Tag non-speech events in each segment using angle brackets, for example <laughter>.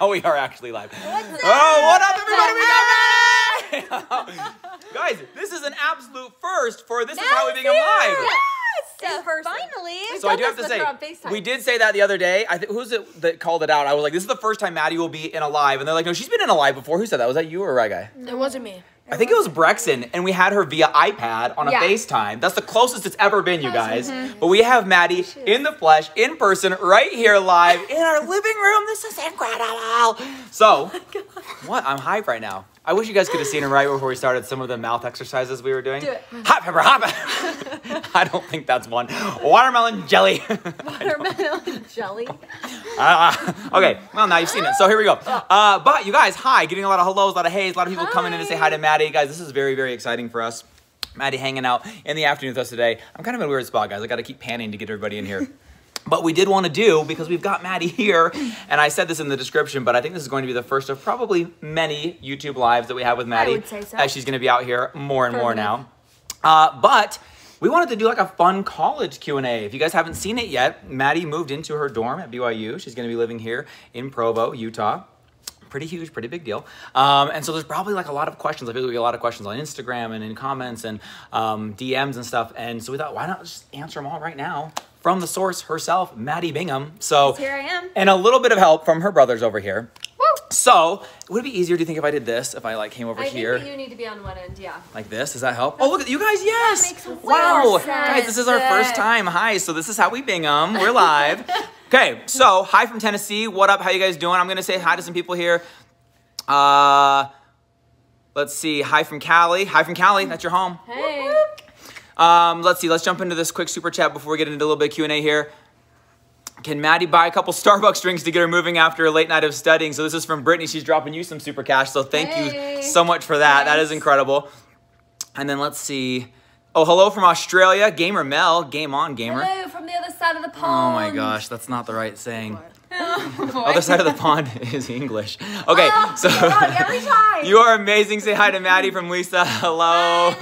Oh, we are actually live. oh, what up, everybody? We got Maddie! <laughs> Guys, this is an absolute first for this is how we Bingham live. So person. finally, So I do have to say, we did say that the other day. I think who's it that called it out? I was like, this is the first time Maddie will be in a live, and they're like, no, she's been in a live before. Who said that? Was that you or Rai guy? It wasn't me. I think it was Brexton, and we had her via iPad on a Yeah. FaceTime. That's the closest it's ever been, you guys. But we have Maddie in the flesh, in person, right here live in our <laughs> living room. This is incredible. So, what? I'm hype right now. I wish you guys could have seen her right before we started some of the mouth exercises we were doing. Do it. Hot pepper, hot pepper. <laughs> I don't think that's one. Watermelon jelly. <laughs> Watermelon jelly. Uh, okay, well now you've seen it, so here we go. Uh, but you guys, hi, getting a lot of hellos, a lot of hays, a lot of people coming in to say hi to Maddie. Guys, this is very, very exciting for us. Maddie hanging out in the afternoon with us today. I'm kind of in a weird spot, guys. I got to keep panning to get everybody in here. <laughs> But we did want to do, because we've got Maddie here, and I said this in the description, but I think this is going to be the first of probably many YouTube lives that we have with Maddie. would say so. As she's going to be out here more and For more me. now. Uh, but we wanted to do like a fun college Q&A. If you guys haven't seen it yet, Maddie moved into her dorm at BYU. She's going to be living here in Provo, Utah. Pretty huge, pretty big deal. Um, and so there's probably like a lot of questions. I feel we get a lot of questions on Instagram and in comments and um, DMs and stuff. And so we thought, why not just answer them all right now from the source herself, Maddie Bingham. So here I am. and a little bit of help from her brothers over here. So would it be easier? Do you think if I did this? If I like came over I here? think you need to be on one end, yeah. Like this? Does that help? Oh, look at you guys. Yes. wow. more Guys, this is our first time. Hi. So this is how we Bingham. We're live. <laughs> okay. So hi from Tennessee. What up? How you guys doing? I'm going to say hi to some people here. Uh, let's see. Hi from Cali. Hi from Cali. That's your home. Hey. Um, let's see. Let's jump into this quick super chat before we get into a little bit of Q&A here. Can Maddie buy a couple Starbucks drinks to get her moving after a late night of studying? So this is from Brittany. She's dropping you some super cash. So thank Hey. you so much for that. That is incredible. And then let's see. Oh, hello from Australia. Gamer Mel. Game on, gamer. Hello from the other side of the pond. Oh my gosh, that's not the right saying. <laughs> Oh other side of the pond <laughs> is English. Okay, oh, so God, every <laughs> time. you are amazing. Say hi to Maddie from Lisa. Hello.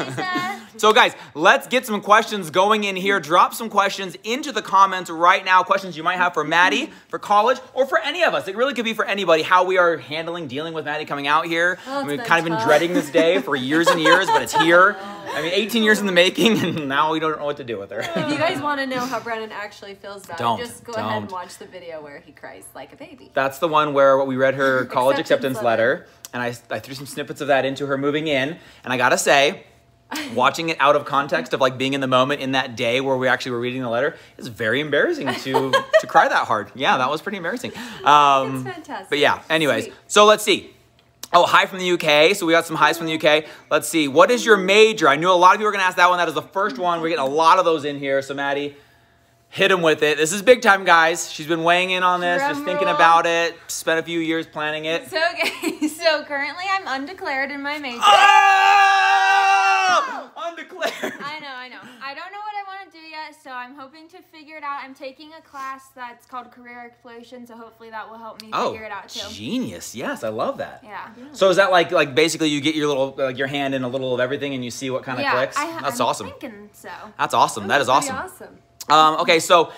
So guys, let's get some questions going in here. Drop some questions into the comments right now. Questions you might have for Maddie, for college, or for any of us. It really could be for anybody. How we are handling dealing with Maddie coming out here. Oh, We've kind of been tough. dreading this day for years and years, but it's here. <laughs> I mean, 18 years in the making, and now we don't know what to do with her. If you guys <laughs> want to know how Brennan actually feels about Don't, it, just go ahead and watch the video where he cries like a baby. That's the one where we read her college Acceptance acceptance letter, and I, I threw some snippets of that into her moving in. And I gotta say, <laughs> watching it out of context of like being in the moment in that day where we actually were reading the letter is very embarrassing to <laughs> to cry that hard. Yeah, that was pretty embarrassing. Um, That's fantastic. But yeah, anyways, Sweet. so let's see. Oh, hi from the UK. So we got some highs from the UK. Let's see. What is your major? I knew a lot of you were gonna ask that one. That is the first one. We're getting a lot of those in here. So Maddie, hit him with it. This is big time, guys. She's been weighing in on this, just Drum thinking roll. about it. Spent a few years planning it. So okay, <laughs> so currently I'm undeclared in my major. Oh! <gasps> Undeclared. I know, I know. I don't know what I want to do yet, so I'm hoping to figure it out. I'm taking a class that's called career exploration, so hopefully that will help me Oh, figure it out too. genius! Yes, I love that. Yeah. So is that like like basically you get your little like your hand in a little of everything and you see what kind of yeah, clicks? I, That's I'm awesome. Thinking so. That's awesome. That is Pretty awesome. Um, okay, so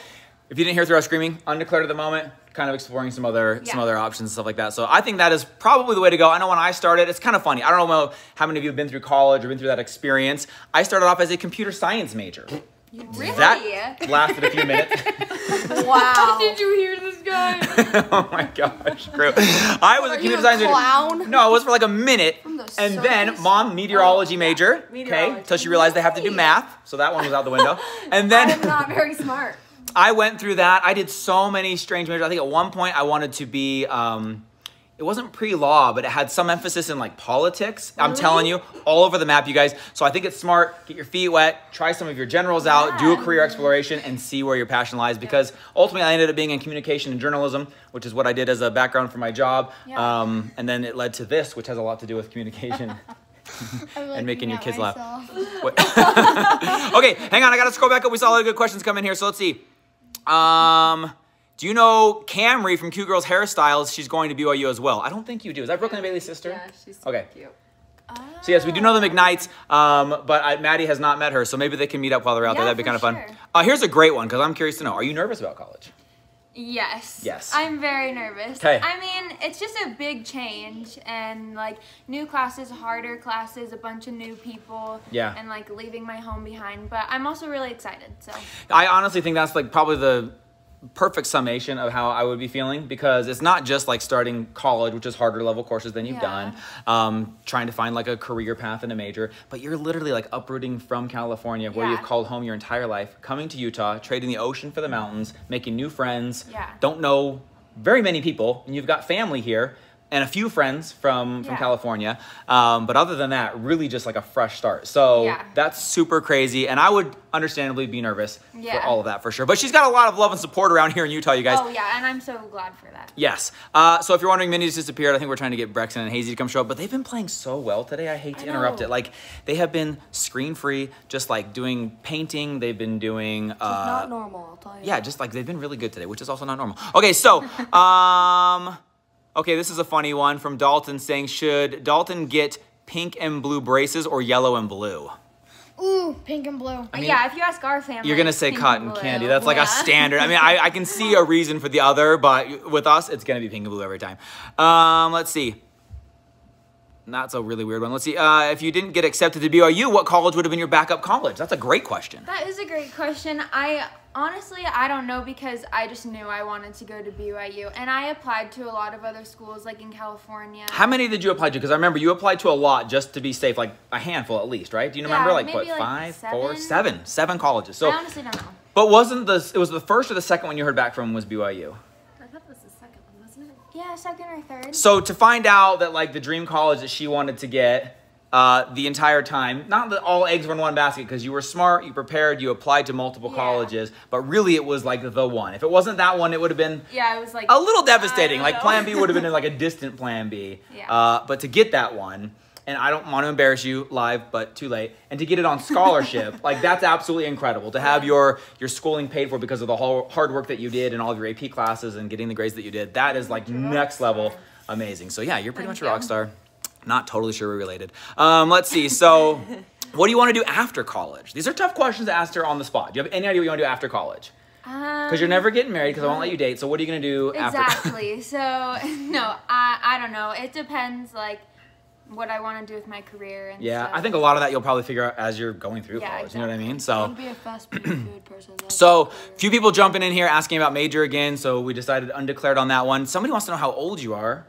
if you didn't hear through our screaming, undeclared at the moment, kind of exploring some other some other options and stuff like that. So I think that is probably the way to go. I know when I started, it's kind of funny. I don't know how many of you have been through college or been through that experience. I started off as a computer science major. Really? That lasted a few minutes. <laughs> Wow. Did you hear this guy? <laughs> oh my gosh, grew. I was a computer you a science major. clown? No, it was for like a minute, From the and then mom meteorology Oh, major. Okay, Meteorology. until she realized they have to do math, so that one was out the window. <laughs> And then I am not very smart. I went through that. I did so many strange majors. I think at one point I wanted to be. Um, it wasn't pre-law, but it had some emphasis in like politics. I'm Really? telling you, all over the map, you guys. So I think it's smart. Get your feet wet. Try some of your generals out. Do a career exploration and see where your passion lies. Because ultimately, I ended up being in communication and journalism, which is what I did as a background for my job. Yeah. Um, and then it led to this, which has a lot to do with communication. <laughs> <laughs> and making your kids laugh. <laughs> Okay, hang on. I gotta scroll back up. We saw a lot of good questions come in here. So let's see. Um, do you know Camryn from Cute Girls Hairstyles? She's going to BYU as well. I don't think you do. Is that Brooklyn and Bailey's sister? Yeah, she's so Okay. cute. So yes, we do know the McKnights, um, but I, Maddie has not met her, so maybe they can meet up while they're out there. That'd be kind of fun. sure. Uh, here's a great one because I'm curious to know: Are you nervous about college? Yes. Yes. I'm very nervous. 'Kay. I mean, it's just a big change and like new classes, harder classes, a bunch of new people. Yeah. And like leaving my home behind. But I'm also really excited. So I honestly think that's like probably the perfect summation of how I would be feeling because it's not just like starting college, which is harder level courses than you've Yeah. done, um, trying to find like a career path and a major, but you're literally like uprooting from California where Yeah. you've called home your entire life, coming to Utah, trading the ocean for the mountains, making new friends, Yeah. don't know very many people, and you've got family here. And a few friends from from Yeah. California, um, but other than that, really just like a fresh start. So Yeah. that's super crazy, and I would understandably be nervous yeah. for all of that for sure. But she's got a lot of love and support around here in Utah, you guys. Oh yeah, and I'm so glad for that. Yes. Uh, so if you're wondering, Minnie's disappeared. I think we're trying to get Brexton and Hazy to come show up, but they've been playing so well today. I hate to I interrupt it. Like they have been screen free, just like doing painting. They've been doing. Uh, Not normal, I'll tell you. yeah, just like they've been really good today, which is also not normal. Okay, so <laughs> um, okay, this is a funny one from Dalton saying, should Dalton get pink and blue braces or yellow and blue? Ooh, pink and blue. mean, yeah, if you ask our family, You're gonna say cotton candy. That's like a standard. I mean, <laughs> I, I can see a reason for the other, but with us, it's gonna be pink and blue every time. Um, let's see. That's a really weird one. Let's see. Uh, if you didn't get accepted to BYU, what college would have been your backup college? That's a great question. That is a great question. I honestly I don't know because I just knew I wanted to go to BYU and I applied to a lot of other schools like in California. How many did you apply to? Because I remember you applied to a lot just to be safe, like a handful at least, right? Do you Yeah, remember? Like what, like five, four, seven. seven, seven colleges. So, I honestly don't know. but wasn't the it was the first or the second one you heard back from was BYU? Yeah, second or third. So to find out that like the dream college that she wanted to get uh, the entire time, not that all eggs were in one basket because you were smart, you prepared, you applied to multiple Yeah. colleges, but really it was like the one. If it wasn't that one, it would have been yeah, it was like a little devastating. Like Plan. B would have been <laughs> like a distant Plan B. Yeah. Uh, but to get that one, and I don't want to embarrass you live, but too late. And to get it on scholarship, <laughs> like that's absolutely incredible. To have your your schooling paid for because of the whole hard work that you did and all of your AP classes and getting the grades that you did, that is like You're a rock next level amazing. So yeah, you're pretty Thank much a rock star. Not totally sure we're related. Um, let's see. So, <laughs> what do you want to do after college? These are tough questions to ask her on the spot. Do you have any idea what you want to do after college? Because you're never getting married because I won't let you date. So what are you gonna do after? Exactly. <laughs> so no, I I don't know. It depends like what I want to do with my career and Yeah, stuff. I think a lot of that you'll probably figure out as you're going through Yeah, college. You know what I mean? So, want to be a fast food person. That's so my career. few people jumping in here asking about major again. So we decided undeclared on that one. Somebody wants to know how old you are.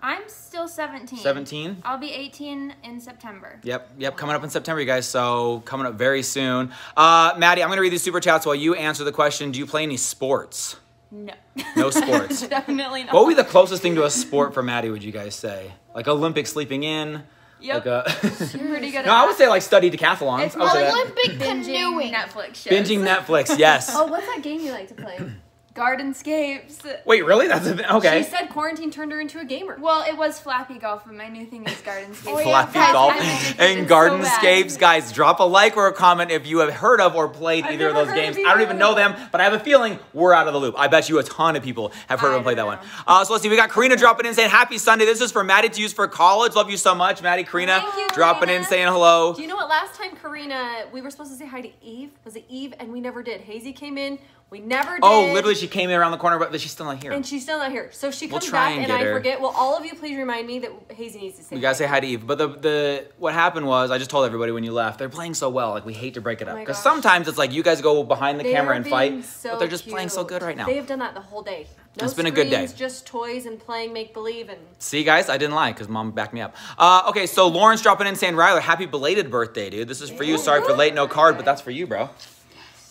I'm still 17. 17. I'll be 18 in September. Yep, yep, coming up in September, you guys. So coming up very soon. Uh, Maddie, I'm gonna read these super chats while you answer the question. Do you play any sports? No. No sports. <laughs> Definitely not. What would be the closest thing to a sport for Maddie? Would you guys say like Olympic sleeping in? Yep. Like uh, a <laughs> pretty good at <laughs> no, I would say like study decathlons. It's I would say that. Olympic Binging canoeing. Netflix shows. Binging Netflix, yes. <laughs> Oh, what's that game you like to play? <clears throat> Gardenscapes. Wait, really? That's a th- okay. She said quarantine turned her into a gamer. Well, it was Flappy Golf, but my new thing is Gardenscapes. Oh, yeah, Flappy guys, golf and It's so gardenscapes. guys, drop a like or a comment if you have heard of or played I've either of those games. of I don't even know them. them, but I have a feeling we're out of the loop. I bet you a ton of people have heard of I and played that one. Uh, so let's see. We got Karina dropping in saying happy Sunday. This is for Maddie to use for college. Love you so much, Maddie. Karina Thank you, dropping in saying hello. Do you know what? Last time Karina, we were supposed to say hi to Eve. Was it Eve? And we never did. Hazy came in. We never did. Oh, literally, she came in around the corner, but she's still not here. And she's still not here. So she We'll comes try back and and, I her. forget. Well, all of you, please remind me that Hazy needs to say We gotta say hi to Eve. But the the what happened was I just told everybody when you left they're playing so well. Like we hate to break it Oh up because gosh. sometimes it's like you guys go behind the They camera and fight, so but they're just playing so good right now. They have done that the whole day. No It's been a good day. Just toys and playing make believe and See, guys, I didn't lie because mom backed me up. Uh, okay, so Lauren's dropping in saying, Ryler, happy belated birthday, dude. This is for you. Sorry for late, no card, but that's for you, bro.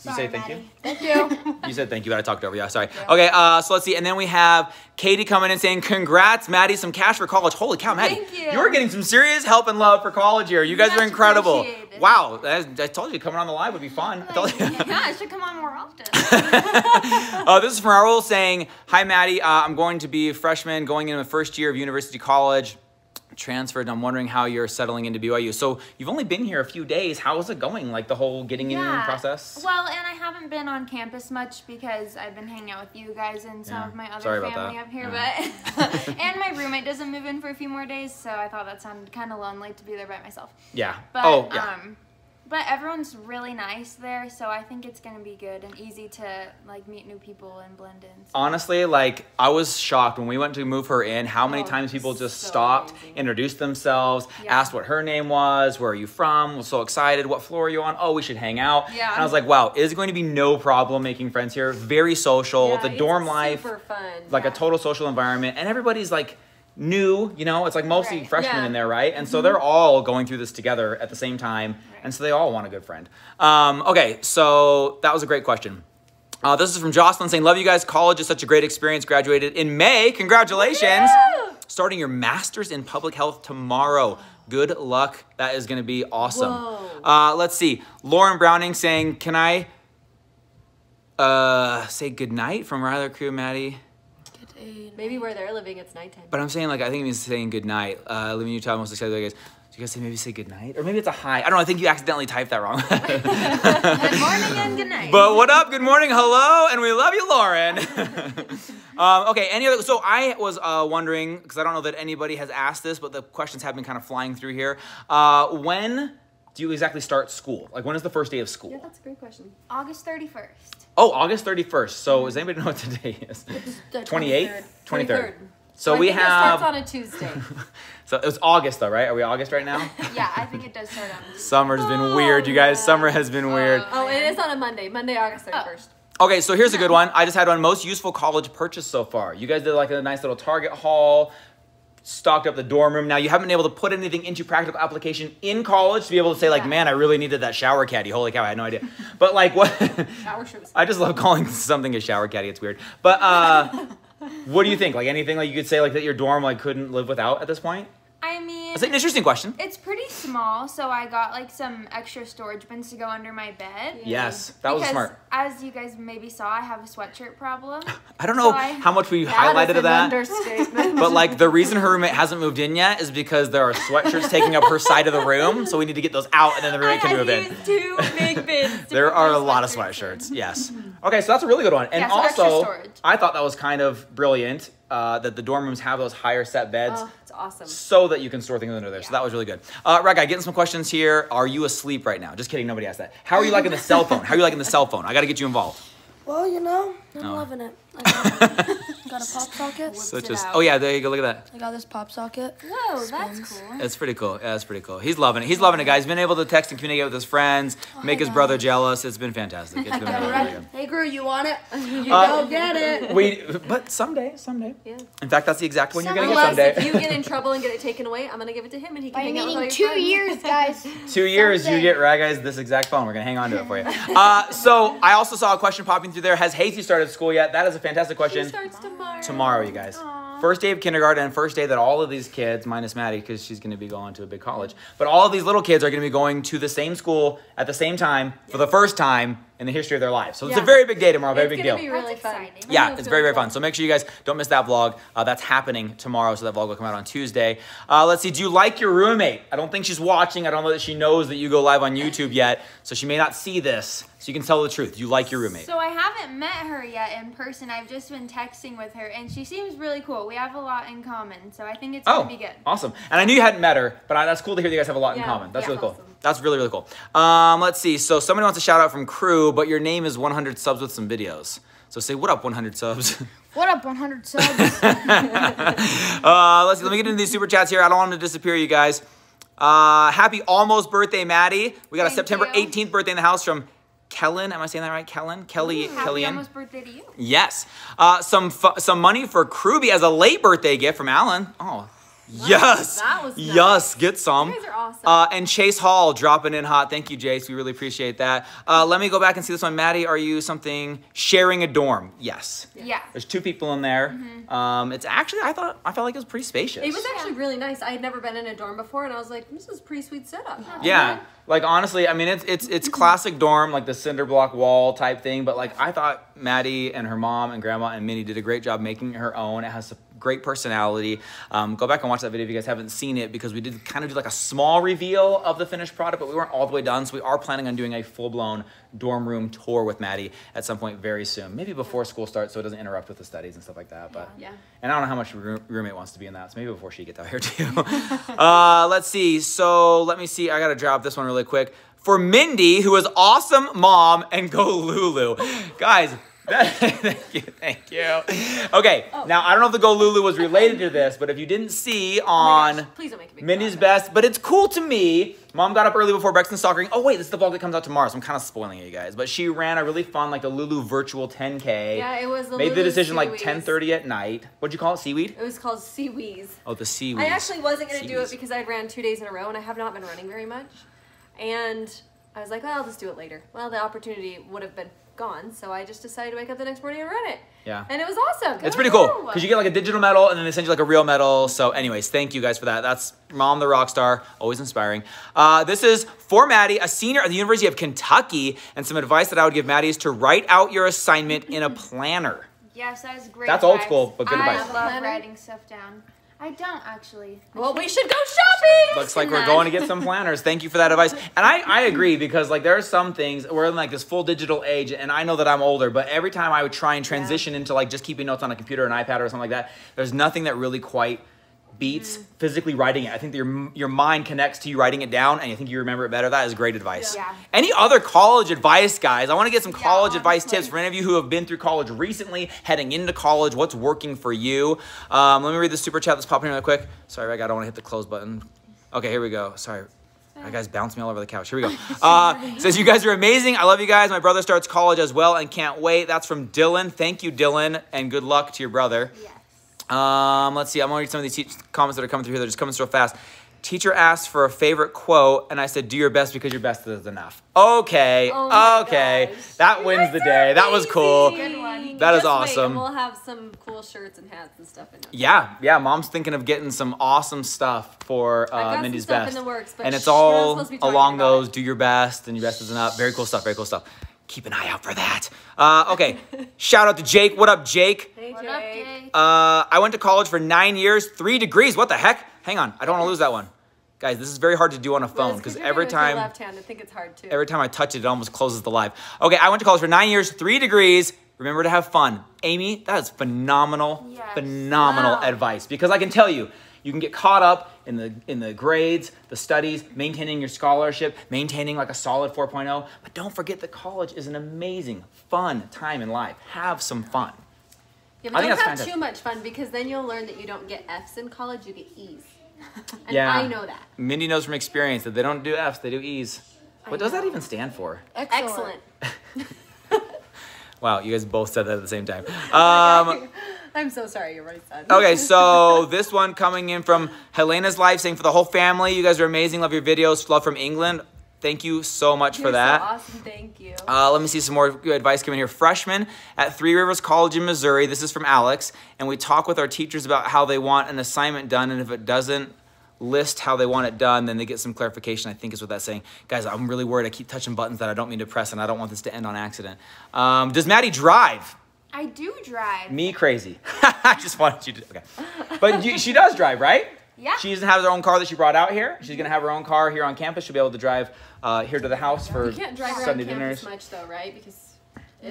You say Sorry, thank you? Thank you. You said thank you, but I talked over you. Yeah, sorry. Okay, uh, so let's see. And then we have Katie coming in saying, congrats, Maddie, some cash for college. Holy cow, Maddie. Thank you. You're getting some serious help and love for college here. You guys are incredible. appreciated. Wow, I, I told you coming on the live would be fun. I told you. yeah, I should come on more often. <laughs> uh, this is from Raul saying, Hi, Maddie. Uh, I'm going to be a freshman going into my first year of university college. Transferred, I'm wondering how you're settling into BYU. So you've only been here a few days. How is it going? Like the whole getting in process? Well, and I haven't been on campus much because I've been hanging out with you guys and some Yeah. of my other Sorry family up here. Yeah. But <laughs> <laughs> and my roommate doesn't move in for a few more days, so I thought that sounded kind of lonely to be there by myself. yeah. But oh, yeah. um, but everyone's really nice there, so I think it's gonna be good and easy to like meet new people and blend in. So- Honestly, like I was shocked when we went to move her in. How many Oh, times people just so stopped, amazing. introduced themselves, Yeah. asked what her name was, where are you from? Was so excited. What floor are you on? Oh, we should hang out. Yeah. And I was like, wow, it is going to be no problem making friends here. Very social. Yeah, the dorm life, Super fun. like Yeah. a total social environment, and everybody's like new. You know, it's like mostly Right. freshmen Yeah. in there, right? And so they're all going through this together at the same time, and so they all want a good friend. Um, okay, so that was a great question. Uh, this is from Jocelyn saying, Love you guys. College is such a great experience. Graduated in May. Congratulations. Starting your master's in public health tomorrow. Good luck. That is going to be awesome. Uh, let's see. Lauren Browning saying, Can I uh, say goodnight from Riley Crew, Maddie? Maybe where they're living, it's nighttime. But I'm saying, like, I think it means saying goodnight. Uh, living in Utah, I'm most excited. Like, guys, do you guys say maybe say goodnight? Or maybe it's a hi. I don't know. I think you accidentally typed that wrong. <laughs> Good morning and good night. But what up? Good morning, hello, and we love you, Lauren. <laughs> um, okay, any other? So I was uh, wondering because I don't know that anybody has asked this, but the questions have been kind of flying through here. Uh, when do you exactly start school? Like, when is the first day of school? Yeah, that's a great question. August 31st. Oh, August thirty first. So does mm-hmm. anybody know what today <laughs> is? Twenty eighth, twenty third. So I we think It have. starts on a Tuesday. <laughs> So it was August though, right? Are we August right now? <laughs> Yeah, I think it does start on. Summer's been Oh, weird, you guys. yeah. Summer has been oh. weird. oh, it is on a Monday. Monday, August 31st. Okay, so here's a good one. I just had one most useful college purchase so far. You guys did like a nice little Target haul, stocked up the dorm room. Now you haven't been able to put anything into practical application in college to be able to say like, Yeah. man, I really needed that shower caddy. Holy cow, I had no idea. But like what? <laughs> Shower shoes. I just love calling something a shower caddy. It's weird. But uh, <laughs> what do you think? Like anything like you could say like that your dorm like couldn't live without at this point? I mean, It's an interesting question. it's pretty small, so I got like some extra storage bins to go under my bed. Yes, that was smart. As you guys maybe saw, I have a sweatshirt problem. <laughs> I don't know so I- how much we That highlighted is of that. understatement. But like the reason her roommate hasn't moved in yet is because there are sweatshirts taking up her side of the room, so we need to get those out and then the roommate I can move in. used two big bins. There are a lot of sweatshirts in. Yes. <laughs> Okay, so that's a really good one. And Yeah, so also, storage. I thought that was kind of brilliant uh, that the dorm rooms have those higher set beds. oh, it's awesome. So that you can store things under there. So that was really good. Uh, right, guy, getting some questions here. Are you asleep right now? Just kidding. Nobody asked that. How are you liking the cell phone? How are you liking the cell phone? I got to get you involved. Well, you know, I'm Oh. loving it. <laughs> I got, got a pop socket. So it oh yeah, there you go. Look at that. I got this pop socket. Whoa, that's cool. It's pretty cool. Yeah, it's pretty cool. He's loving it. He's loving it, guys. He's been able to text and communicate with his friends, make his know. brother jealous. It's been fantastic. It's been <laughs> really, really good. Hey, Gru, you want it? <laughs> you Uh, go get it. We, but someday, someday. Yeah. In fact, that's the exact one you're gonna get Unless someday. if you get in <laughs> trouble and get it taken away, I'm gonna give it to him and he can By hang out with all meaning your two friends. years, guys. Two years, you get right, guys. This exact phone. We're gonna hang on to it for you. Uh, so I also saw a question popping through there. Has Hazy started school yet? That is a fantastic He question. starts tomorrow. Tomorrow, you guys. First day of kindergarten and first day that all of these kids, minus Maddie, because she's going to be going to a big college, but all of these little kids are going to be going to the same school at the same time for the first time in the history of their lives. So it's a very big day tomorrow, very It's big gonna deal. be really That's fun. exciting. Yeah, it's it's very, really very fun. So make sure you guys don't miss that vlog. Uh, that's happening tomorrow, so that vlog will come out on Tuesday. Uh, let's see, do you like your roommate? I don't think she's watching. I don't know that she knows that you go live on YouTube yet, so she may not see this. So you can tell the truth. Do you like your roommate? So I haven't met her yet in person. I've just been texting with her, and she seems really cool. We have a lot in common, so I think it's Oh, gonna be good. awesome. And I knew you hadn't met her, but I, that's cool to hear that you guys have a lot in common. That's yeah, really cool. awesome. That's really, really cool. Um, let's see. So somebody wants a shout out from crew, but your name is 100 subs with some videos. So say, what up, 100 subs? <laughs> What up, 100 subs? <laughs> Uh, let's see. Let me get into these super chats here. I don't want them to disappear, you guys. Uh, happy almost birthday, Maddie. We got a September you. 18th birthday in the house from Kellen. Am I saying that right? Kellen? Kelly? Happy Kellyanne? almost birthday to you. Yes. Uh, some some money for Kruby as a late birthday gift from Alan. Oh, yes. That was nice. Yes. Get some. You guys are awesome. Uh, and Chase Hall dropping in hot. Thank you, Jace. We really appreciate that. Uh, let me go back and see this one. Maddie, are you something sharing a dorm? Yes. Yeah. There's two people in there. Um, it's actually I thought I felt like it was pretty spacious. It was actually really nice. I had never been in a dorm before, and I was like, "This is a pretty sweet setup." Yeah, like honestly, I mean it's it's it's classic dorm, like the cinder block wall type thing. But like I thought Maddie and her mom and grandma and Minnie did a great job making it her own. It has a great personality. Um, go back and watch that video if you guys haven't seen it because we did kind of do like a small reveal of the finished product, but we weren't all the way done. So we are planning on doing a full blown dorm room tour with Maddie at some point very soon, maybe before school starts, so it doesn't interrupt with the studies and stuff like that. But Yeah. and I don't know how much room, roommate wants to be in that, so maybe before she gets out here too. <laughs> uh, let's see. So let me see. I gotta drop this one really quick for Mindy, who is awesome mom, and go Lulu. Guys, thank you, thank you. Okay, now I don't know if the Go Lulu was related to this, but if you didn't see Oh on gosh, please don't make Mindy's best, but it's cool to me. Mom got up early before Brexton soccer. Oh wait, this is the vlog that comes out tomorrow, so I'm kind of spoiling it, you guys. But she ran a really fun, like the Lulu virtual 10K. Yeah, it was the Made the Lulu decision like 10:30 at night. What'd you call it? Seaweed? It was called SeaWheeze. Oh, the seaweed. I actually wasn't going to do it because I ran two days in a row and I have not been running very much. And I was like, well, I'll just do it later. Well, the opportunity would have been gone, so I just decided to wake up the next morning and run it. Yeah. And it was awesome. It's pretty cool because you get like a digital medal and then they send you like a real medal. So, anyways, thank you guys for that. That's Mom the rock star, always inspiring. Uh, this is for Maddie, a senior at the University of Kentucky, and some advice that I would give Maddie is to write out your assignment in a <laughs> planner. Yes, that is great. That's old school, but good I advice. I love writing stuff down. I don't actually. Well, we should go shopping. Looks like we're going to get some planners. Thank you for that advice. And I, I agree because like there are some things we're in like this full digital age, and I know that I'm older, but every time I would try and transition into like just keeping notes on a computer, an iPad, or something like that, there's nothing that really quite beats physically writing it. I think that your your mind connects to you writing it down, and I think you remember it better. That is great advice. Yeah. Any other college advice, guys? I want to get some Yeah, college advice tips for any of you who have been through college recently, heading into college. What's working for you? Um, let me read the super chat that's popping in real quick. Sorry, Rick, I don't want to hit the close button. Okay, here we go. Sorry. That guy's bouncing me all over the couch. Here we go. <laughs> Uh, says, You guys are amazing. I love you guys. My brother starts college as well and can't wait. That's from Dylan. Thank you, Dylan, and good luck to your brother. Yes. Um, let's see. I'm gonna read some of these comments that are coming through here. They're just coming so fast. Teacher asked for a favorite quote, and I said, "Do your best because your best is enough." Okay, Oh okay, gosh. that wins the are day. That was cool. That is Just awesome. we'll have some cool shirts and hats and stuff in. Yeah, yeah. Mom's thinking of getting some awesome stuff for uh, Mindy's best, the works, and it's shh, we're not all supposed to be talking along those. it. Do your best, and your best is enough. Very cool stuff. Very cool stuff. Keep an eye out for that. Uh, okay. <laughs> Shout out to Jake. What up, Jake? Hey, What Jake. up, Jake? Uh, I went to college for nine years, three degrees. What the heck? Hang on, I don't want to lose that one, guys. This is very hard to do on a phone because you're every doing it with your time, left hand, I think it's hard too. every time I touch it, it almost closes the live. Okay, I went to college for nine years, three degrees. Remember to have fun, Amy. That is phenomenal, Yes. phenomenal Wow. advice because I can tell you. You can get caught up in the in the grades, the studies, maintaining your scholarship, maintaining like a solid 4.0. But don't forget that college is an amazing, fun time in life. Have some fun. Yeah, but think don't that's have fantastic. too much fun because then you'll learn that you don't get F's in college, you get E's. <laughs> And Yeah. I know that. Mindy knows from experience that they don't do F's, they do E's. What does that even stand for? Excellent. <laughs> Wow, you guys both said that at the same time. <laughs> Um, I'm so sorry, you're right, son. okay, <laughs> so this one coming in from Helena's Life saying, For the whole family, you guys are amazing. Love your videos. Love from England. Thank you so much You're for that. So awesome, thank you. Uh, let me see some more good advice coming here. Freshman at Three Rivers College in Missouri. This is from Alex. And we talk with our teachers about how they want an assignment done. And if it doesn't list how they want it done, then they get some clarification, I think is what that's saying. Guys, I'm really worried. I keep touching buttons that I don't mean to press, and I don't want this to end on accident. Um, does Maddie drive? I do drive. Me crazy. <laughs> I just wanted you to. Okay. But you, she does drive, right? Yeah. She doesn't have her own car that she brought out here. She's gonna have her own car here on campus. She'll be able to drive uh, here to the house for you can't drive around Sunday campus dinners. much though, right? Because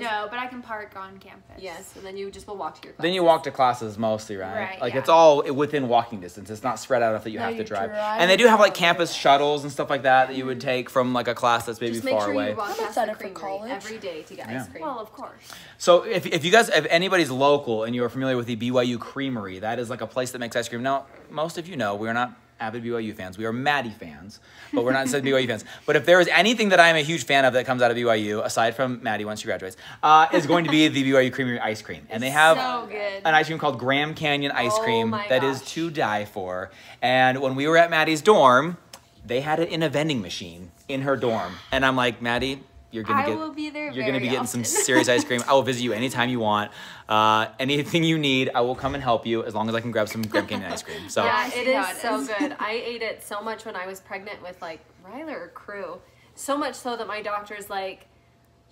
No, but I can park on campus. yes, and then you just will walk to your class. Then you walk to classes mostly, right? Right, Like yeah. it's all within walking distance. It's not spread out enough that you No, have to drive. drive And they do have like campus shuttles and stuff like that that you would mm-hmm. take from like a class that's maybe Just make far sure away. you walk I'm past the excited for creamery college. every day to get Yeah. ice cream. Well, of course. So if, if you guys, if anybody's local and you're familiar with the BYU Creamery, that is like a place that makes ice cream. Now, most of you know we're not avid BYU fans. We are Maddie fans, but we're not instead BYU fans. But if there is anything that I am a huge fan of that comes out of BYU, aside from Maddie once she graduates, uh, is going to be the BYU Creamery ice cream. And they have so an ice cream called Graham Canyon ice Oh cream that is gosh. to die for. And when we were at Maddie's dorm, they had it in a vending machine in her dorm. And I'm like, Maddie, you're gonna I get will be there you're gonna be very getting some serious ice cream. <laughs> I will visit you anytime you want. Uh, anything you need, I will come and help you as long as I can grab some Graham Canyon ice cream. So Yeah. I Yeah, see it how is it so is. <laughs> good. I ate it so much when I was pregnant with like Ryler or Crew. So much so that my doctor's like,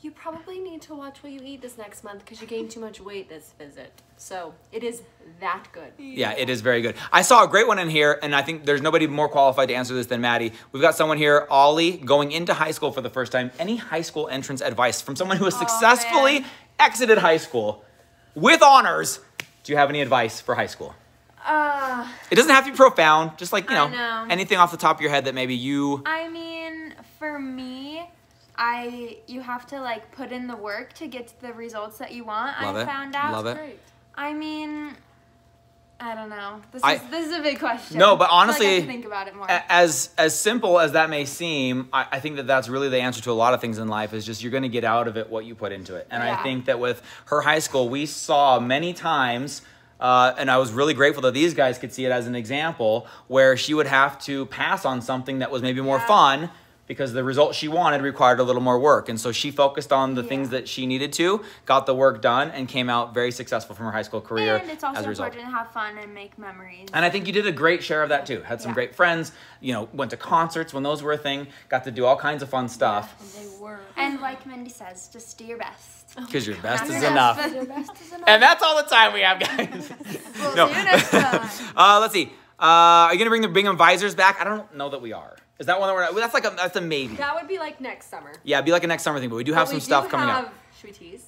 you probably need to watch what you eat this next month because you gained too much weight this visit. So it is that good. yeah, it is very good. I saw a great one in here, and I think there's nobody more qualified to answer this than Maddie. We've got someone here, Ollie, going into high school for the first time. Any high school entrance advice from someone who has successfully man. exited high school with honors? Do you have any advice for high school? Uh, It doesn't have to be profound, just like, you know, know. anything off the top of your head that maybe you I mean, for me, I you have to like put in the work to get to the results that you want. Love I it. found out. Love it. Great. I mean, I don't know. This I- is this is a big question. No, but I feel like I honestly, think about it more. As as simple as that may seem, I, I think that that's really the answer to a lot of things in life. Is just you're going to get out of it what you put into it. And I think that with her high school, we saw many times. Uh, and I was really grateful that these guys could see it as an example where she would have to pass on something that was maybe more Yeah. fun because the result she wanted required a little more work. And so she focused on the things that she needed to, got the work done, and came out very successful from her high school career and it's as also a result. important to have fun and make memories. And I think you did a great share of that too. Had some Yeah. great friends, you know, went to concerts when those were a thing, got to do all kinds of fun stuff. They were. And like Mindy says, just do your best. <laughs> Because your best Your is best, enough. Your <laughs> best is enough. And that's all the time we have, guys. <laughs> We'll no. see you next time. uh, let's see. Uh, are you gonna bring the Bingham visors back? I don't know that we are. Is that one that we're? well, That's like a that's a maybe. That would be like next summer. Yeah, it'd be like a next summer thing, but we do have But some do stuff coming have, up. Should we tease?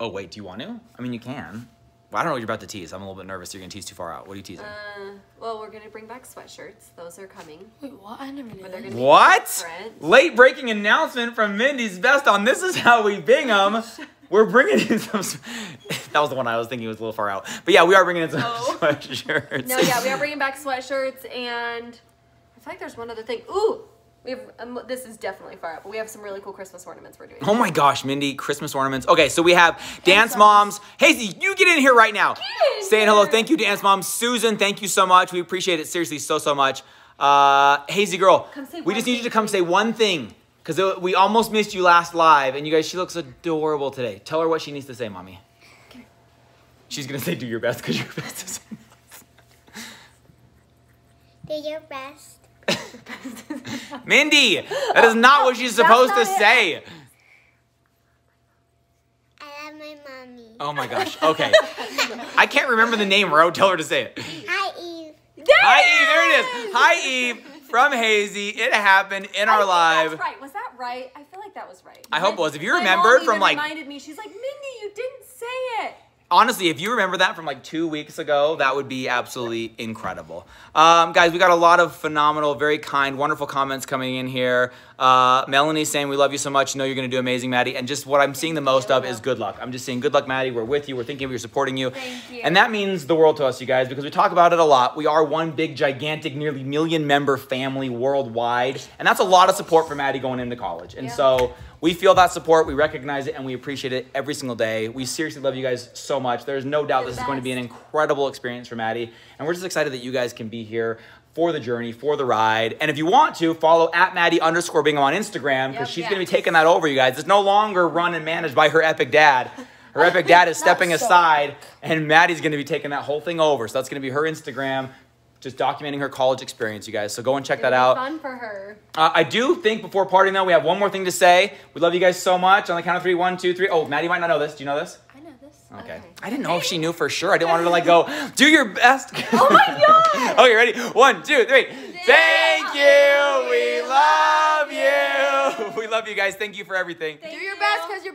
Oh wait, do you want to? I mean, you can. Well, I don't know what you're about to tease. I'm a little bit nervous. You're gonna tease too far out. What are you teasing? Uh, well, we're gonna bring back sweatshirts. Those are coming. Wait, what? I never knew But they're that. gonna be What? Late breaking announcement from Mindy's Best on This Is How We Bingham. <laughs> We're bringing in some. <laughs> That was the one I was thinking was a little far out. But yeah, we are bringing in some Oh. <laughs> sweatshirts. No, yeah, we are bringing back sweatshirts, and I feel like there's one other thing. Ooh, we have. Um, this is definitely far out, but we have some really cool Christmas ornaments we're doing. Oh my gosh, Mindy, Christmas ornaments. Okay, so we have Dance Moms. Hazy, you get in here right now. in Saying hello. Thank you, Dance Moms. Susan, thank you so much. We appreciate it seriously so, so much. Uh, Hazy girl, we just need you to come say one thing because we almost missed you last live. And you guys, she looks adorable today. Tell her what she needs to say, Mommy. She's going to say, do your best because your best is Do your best. <laughs> Mindy, that is not what she's supposed to say. I love my mommy. Oh my gosh. Okay. I can't remember the name, Ro. Tell her to say it. Hi, Eve. Hi, Eve. There it is. Hi, Eve. From Hazy. It happened in our think live. That's right. Was that right? I feel like that was right. I hope it was. If you My remembered from, like- reminded me. She's like, Mindy, you didn't say it. Honestly, if you remember that from like two weeks ago, that would be absolutely incredible. Um, guys, we got a lot of phenomenal, very kind, wonderful comments coming in here. Uh, Melanie saying, We love you so much. Know you're going to do amazing, Maddie. And just what I'm seeing the most of is good luck. I'm just saying, Good luck, Maddie. We're with you. We're thinking of you, supporting you. Thank you. And that means the world to us, you guys, because we talk about it a lot. We are one big, gigantic, nearly million member family worldwide. And that's a lot of support for Maddie going into college. And Yeah. so we feel that support, we recognize it, and we appreciate it every single day. We seriously love you guys so much. There's no doubt this the is going to be an incredible experience for Maddie. And we're just excited that you guys can be here for the journey, for the ride. And if you want to, follow at Maddie underscore Bingham on Instagram because Yep. she's Yeah. going to be taking that over, you guys. It's no longer run and managed by her epic dad. Her <laughs> epic dad is stepping so aside, and Maddie's going to be taking that whole thing over. So that's going to be her Instagram, just documenting her college experience, you guys. So go and check that It'll be out. Fun for her. Uh, I do think before partying though, we have one more thing to say. We love you guys so much. On the count of three, one, two, three. Oh, Maddie might not know this. Do you know this? I know this. Okay. Okay. I didn't know if she knew for sure. I didn't want her to like go, <laughs> do your best. Oh my god! <laughs> okay, ready? One, two, three. Thank you. We love you. <laughs> We love you guys. Thank you for everything. Do your best because you're